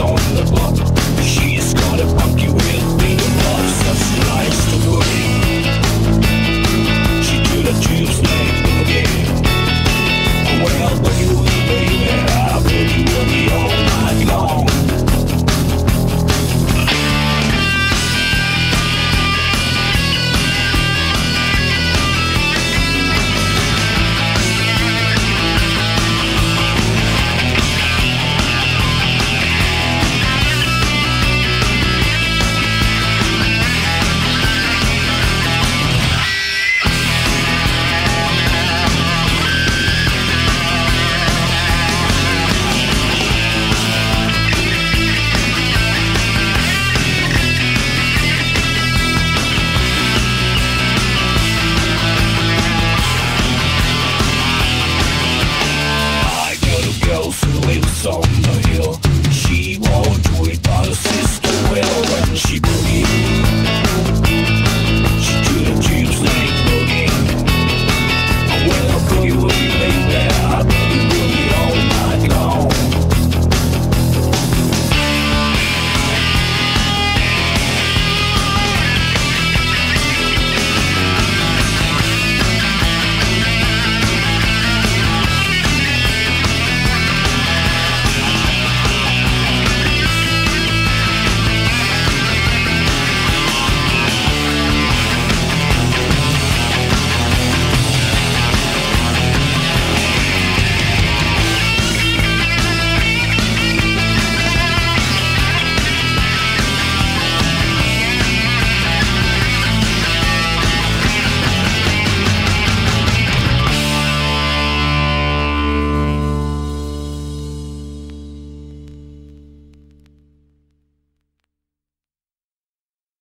on the bus. She won't do it, but her sister will when she believes.